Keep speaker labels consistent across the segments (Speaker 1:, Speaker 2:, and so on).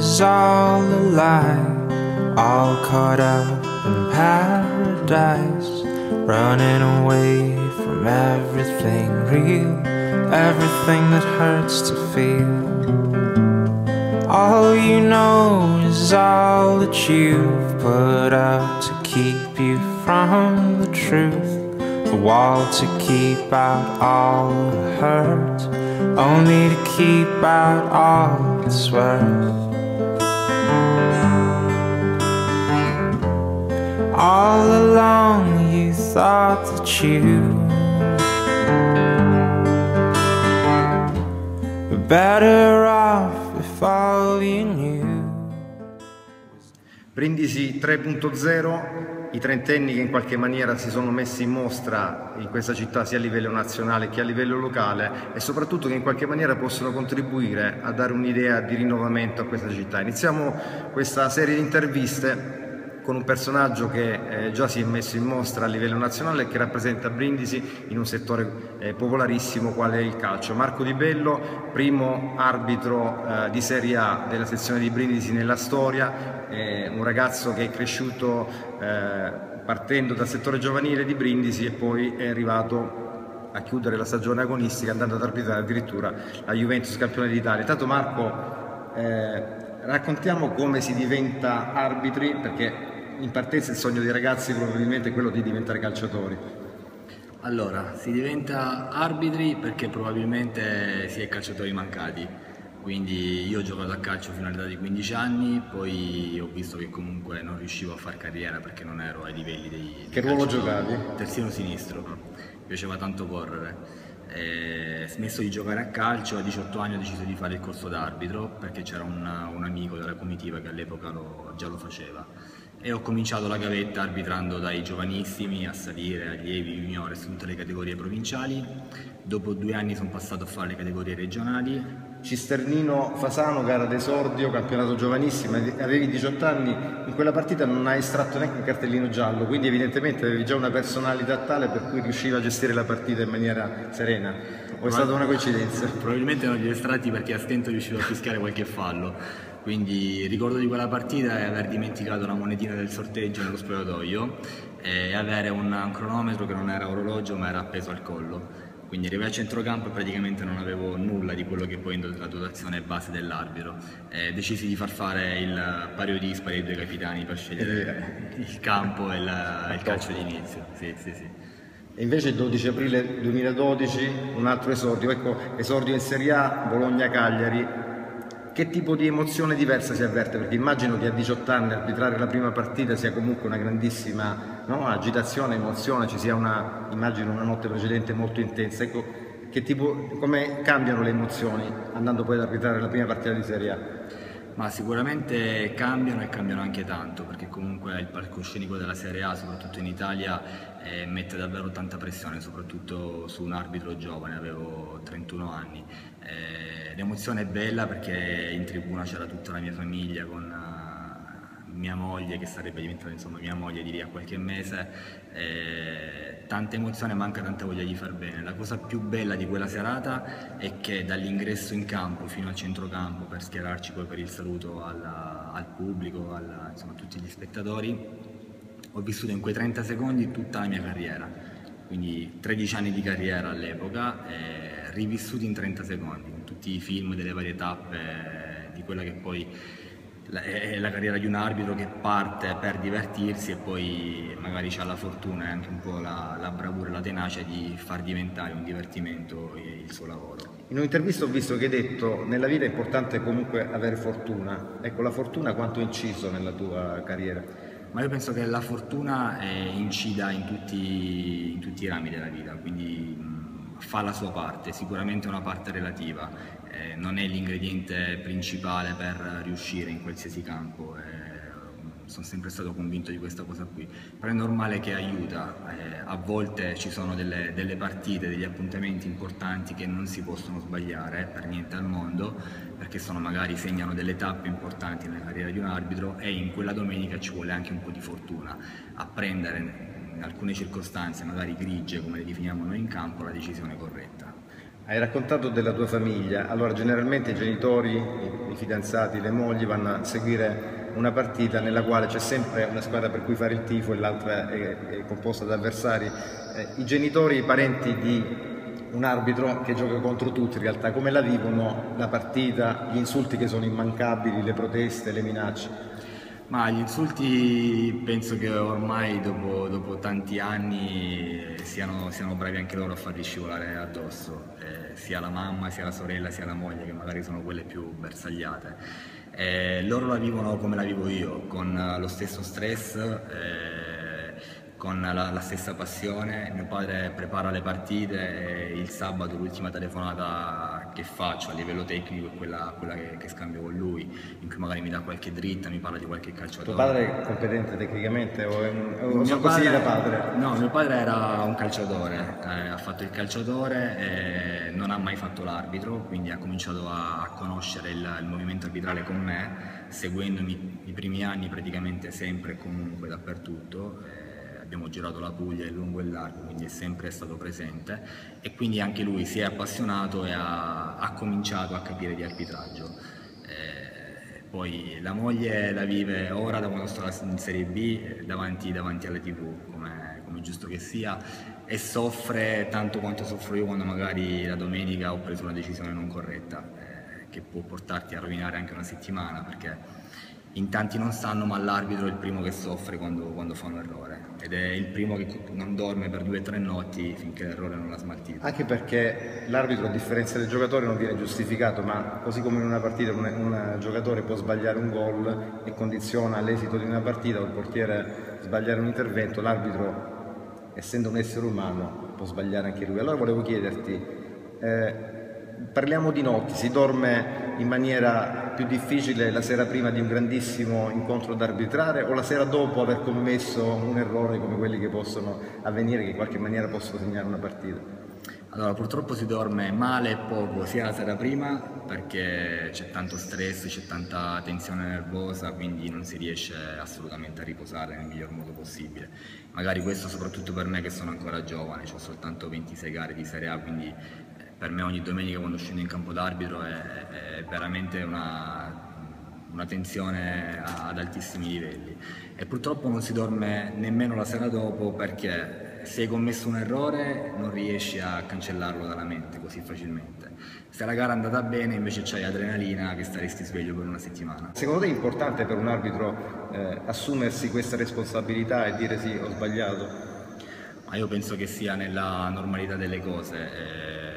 Speaker 1: is all a lie, all caught up in paradise, running away from everything real, everything that hurts to feel. All you know is all that you've put up to keep you from the truth. A wall to keep out all the hurt, only to keep out all that's worth. All along you thought that you were better off if all you knew.
Speaker 2: Brindisi 3.0, i trentenni che in qualche maniera si sono messi in mostra in questa città sia a livello nazionale che a livello locale e soprattutto che in qualche maniera possono contribuire a dare un'idea di rinnovamento a questa città. Iniziamo questa serie di interviste con un personaggio che eh, già si è messo in mostra a livello nazionale e che rappresenta Brindisi in un settore eh, popolarissimo quale è il calcio. Marco Di Bello, primo arbitro eh, di Serie A della sezione di Brindisi nella storia, un ragazzo che è cresciuto eh, partendo dal settore giovanile di Brindisi e poi è arrivato a chiudere la stagione agonistica andando ad arbitrare addirittura la Juventus campione d'Italia. Tanto Marco, eh, raccontiamo come si diventa arbitri perché in partenza il sogno dei ragazzi probabilmente è quello di diventare calciatori.
Speaker 3: Allora, si diventa arbitri perché probabilmente si è calciatori mancati. Quindi io ho giocato a calcio fino all'età di 15 anni, poi ho visto che comunque non riuscivo a fare carriera perché non ero ai livelli dei...
Speaker 2: Che ruolo giocavi?
Speaker 3: Terzino sinistro, mi piaceva tanto correre. E smesso di giocare a calcio, a 18 anni ho deciso di fare il corso d'arbitro perché c'era un, un amico della comitiva che all'epoca lo, già lo faceva e ho cominciato la gavetta arbitrando dai giovanissimi a salire, allievi, juniores, tutte le categorie provinciali. Dopo due anni sono passato a fare le categorie regionali.
Speaker 2: Cisternino Fasano, gara d'esordio, campionato giovanissimo, avevi 18 anni, in quella partita non hai estratto neanche un cartellino giallo, quindi evidentemente avevi già una personalità tale per cui riuscivi a gestire la partita in maniera serena. O è stata una coincidenza?
Speaker 3: Probabilmente non li ho estratti perché a stento riuscivo a fischiare qualche fallo quindi ricordo di quella partita è aver dimenticato la monetina del sorteggio nello spogliatoio e avere un cronometro che non era orologio ma era appeso al collo. Quindi arrivai a centrocampo e praticamente non avevo nulla di quello che poi è la dotazione base dell'arbitro. E decisi di far fare il pario dispari ai due capitani per scegliere il campo e il, il calcio d'inizio. Sì, sì, sì.
Speaker 2: E invece il 12 aprile 2012 un altro esordio, ecco, esordio in Serie A, Bologna-Cagliari, che tipo di emozione diversa si avverte? Perché immagino che a 18 anni arbitrare la prima partita sia comunque una grandissima no? agitazione, emozione, ci sia una, immagino una notte precedente molto intensa. Ecco, tipo, come cambiano le emozioni andando poi ad arbitrare la prima partita di Serie A?
Speaker 3: Ma sicuramente cambiano e cambiano anche tanto, perché comunque il palcoscenico della Serie A, soprattutto in Italia, eh, mette davvero tanta pressione, soprattutto su un arbitro giovane, avevo 31 anni. Eh, l'emozione è bella perché in tribuna c'era tutta la mia famiglia con uh, mia moglie, che sarebbe diventata insomma mia moglie di lì a qualche mese. Eh, tanta emozione, manca tanta voglia di far bene. La cosa più bella di quella serata è che dall'ingresso in campo fino al centrocampo per schierarci poi per il saluto alla, al pubblico, alla, insomma, a tutti gli spettatori, ho vissuto in quei 30 secondi tutta la mia carriera, quindi 13 anni di carriera all'epoca, eh, rivissuti in 30 secondi, con tutti i film delle varie tappe eh, di quella che poi è la carriera di un arbitro che parte per divertirsi e poi magari ha la fortuna e anche un po' la, la bravura e la tenacia di far diventare un divertimento il suo lavoro.
Speaker 2: In un'intervista ho visto che hai detto nella vita è importante comunque avere fortuna. Ecco, la fortuna quanto ha inciso nella tua carriera?
Speaker 3: Ma io penso che la fortuna eh, incida in tutti, in tutti, i rami della vita, quindi fa la sua parte, sicuramente una parte relativa, eh, non è l'ingrediente principale per riuscire in qualsiasi campo. Eh, sono sempre stato convinto di questa cosa qui, però è normale che aiuta, eh, a volte ci sono delle, delle, partite, degli appuntamenti importanti che non si possono sbagliare per niente al mondo, perché sono magari segnano delle tappe importanti nella carriera di un arbitro e in quella domenica ci vuole anche un po' di fortuna a prendere in alcune circostanze, magari grigie come le definiamo noi in campo, la decisione corretta.
Speaker 2: Hai raccontato della tua famiglia, allora generalmente i genitori i fidanzati, le mogli vanno a seguire una partita nella quale c'è sempre una squadra per cui fare il tifo e l'altra è, è composta da avversari. Eh, I genitori i parenti di un arbitro che gioca contro tutti in realtà, come la vivono la partita, gli insulti che sono immancabili, le proteste, le minacce?
Speaker 3: Ma gli insulti penso che ormai dopo, dopo tanti anni siano, siano, bravi anche loro a farli scivolare addosso, eh, sia la mamma, sia la sorella, sia la moglie, che magari sono quelle più bersagliate. Eh, loro la vivono come la vivo io, con lo stesso stress. Eh, con la, la, stessa passione. Mio padre prepara le partite e il sabato l'ultima telefonata che faccio a livello tecnico è quella, quella che, che, scambio con lui, in cui magari mi dà qualche dritta, mi parla di qualche calciatore.
Speaker 2: Tuo padre è competente tecnicamente o è un, o mio padre, da padre?
Speaker 3: No, mio padre era un calciatore, eh, ha fatto il calciatore e non ha mai fatto l'arbitro, quindi ha cominciato a, a conoscere il, il movimento arbitrale con me, seguendomi i primi anni praticamente sempre e comunque dappertutto. Eh, abbiamo girato la Puglia in lungo e largo, quindi è sempre stato presente e quindi anche lui si è appassionato e ha, ha cominciato a capire di arbitraggio. Eh, poi la moglie la vive ora da quando sto in Serie B davanti, davanti alla TV, come, come giusto che sia, e soffre tanto quanto soffro io quando magari la domenica ho preso una decisione non corretta, eh, che può portarti a rovinare anche una settimana, perché in tanti non sanno, ma l'arbitro è il primo che soffre quando, quando, fa un errore ed è il primo che non dorme per due o tre notti finché l'errore non l'ha smaltito.
Speaker 2: Anche perché l'arbitro, a differenza del giocatore, non viene giustificato, ma così come in una partita un, giocatore può sbagliare un gol e condiziona l'esito di una partita o il portiere sbagliare un intervento, l'arbitro, essendo un essere umano, può sbagliare anche lui. Allora volevo chiederti, eh, parliamo di notti, si dorme in maniera più difficile la sera prima di un grandissimo incontro da arbitrare o la sera dopo aver commesso un errore come quelli che possono avvenire, che in qualche maniera possono segnare una partita?
Speaker 3: Allora, purtroppo si dorme male e poco sia la sera prima perché c'è tanto stress, c'è tanta tensione nervosa, quindi non si riesce assolutamente a riposare nel miglior modo possibile. Magari questo soprattutto per me che sono ancora giovane, ho soltanto 26 gare di Serie A, quindi per me ogni domenica quando scendo in campo d'arbitro è, è veramente una, una tensione ad altissimi livelli e purtroppo non si dorme nemmeno la sera dopo perché se hai commesso un errore non riesci a cancellarlo dalla mente così facilmente. Se la gara è andata bene invece c'hai adrenalina che staresti sveglio per una settimana.
Speaker 2: Secondo te è importante per un arbitro eh, assumersi questa responsabilità e dire sì ho sbagliato?
Speaker 3: Ma io penso che sia nella normalità delle cose. Eh,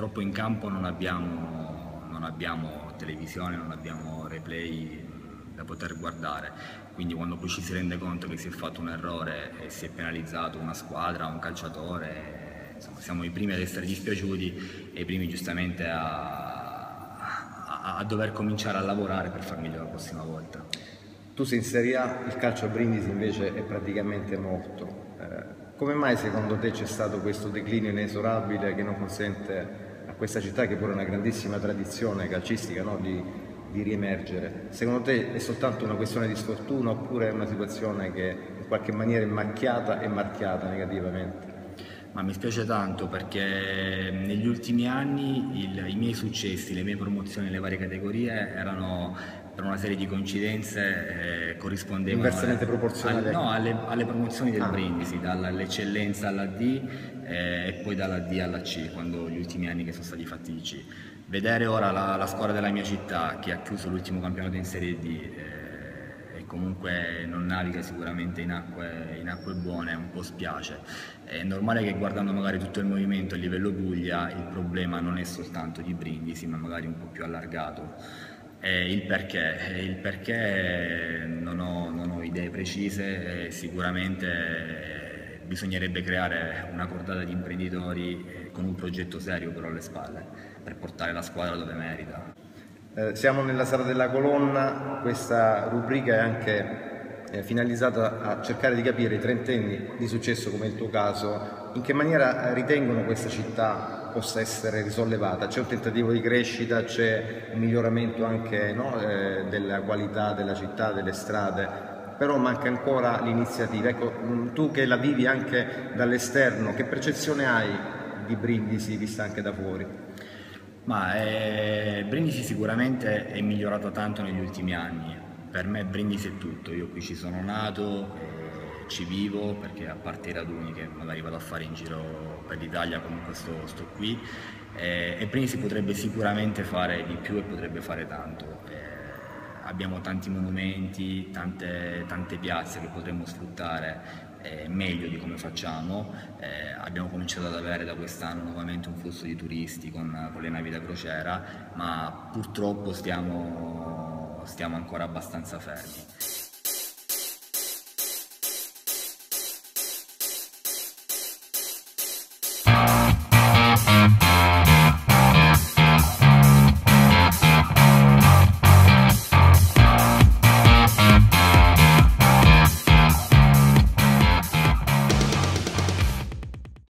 Speaker 3: purtroppo in campo non abbiamo, non abbiamo televisione, non abbiamo replay da poter guardare, quindi quando poi ci si rende conto che si è fatto un errore e si è penalizzato una squadra, un calciatore, insomma, siamo i primi ad essere dispiaciuti e i primi giustamente a, a, a dover cominciare a lavorare per far meglio la prossima volta.
Speaker 2: Tu sei in Serie A, il calcio a Brindisi invece è praticamente morto. Eh, come mai secondo te c'è stato questo declino inesorabile che non consente questa città, che pure ha una grandissima tradizione calcistica, no? di, di riemergere? Secondo te è soltanto una questione di sfortuna oppure è una situazione che in qualche maniera è macchiata e marchiata negativamente?
Speaker 3: Ma mi spiace tanto perché negli ultimi anni il, i miei successi, le mie promozioni nelle varie categorie erano per una serie di coincidenze eh, corrispondevano
Speaker 2: inversamente proporzionali
Speaker 3: al, no, alle, alle, promozioni del ah. Brindisi, dall'eccellenza alla D eh, e poi dalla D alla C, quando gli ultimi anni che sono stati fatti di C. Vedere ora la, la squadra della mia città che ha chiuso l'ultimo campionato in Serie D eh, comunque non naviga sicuramente in acque, in acque buone, un po' spiace. È normale che guardando magari tutto il movimento a livello Puglia il problema non è soltanto di Brindisi, ma magari un po' più allargato. Eh, il perché, il perché non ho, non ho idee precise, sicuramente bisognerebbe creare una cordata di imprenditori eh, con un progetto serio però alle spalle per portare la squadra dove merita.
Speaker 2: Eh, siamo nella sala della colonna, questa rubrica è anche eh, finalizzata a cercare di capire i trentenni di successo come il tuo caso, in che maniera ritengono questa città possa essere risollevata. C'è un tentativo di crescita, c'è un miglioramento anche no, eh, della qualità della città, delle strade, però manca ancora l'iniziativa. Ecco, mm, tu che la vivi anche dall'esterno, che percezione hai di Brindisi vista anche da fuori?
Speaker 3: Ma eh, Brindisi sicuramente è migliorato tanto negli ultimi anni. Per me Brindisi è tutto, io qui ci sono nato, eh, ci vivo perché a parte i raduni che magari vado a fare in giro per l'Italia comunque sto, sto qui eh, e Brindisi potrebbe sicuramente fare di più e potrebbe fare tanto. Eh, abbiamo tanti monumenti, tante, tante piazze che potremmo sfruttare eh, meglio di come facciamo. Eh, abbiamo cominciato ad avere da quest'anno nuovamente un flusso di turisti con, con le navi da crociera, ma purtroppo stiamo, stiamo ancora abbastanza fermi.